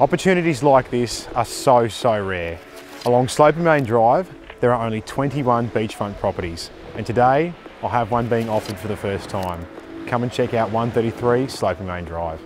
Opportunities like this are so, so rare. Along Sloping Main Drive, there are only 21 beachfront properties, and today I'll have one being offered for the first time. Come and check out 133 Sloping Main Drive.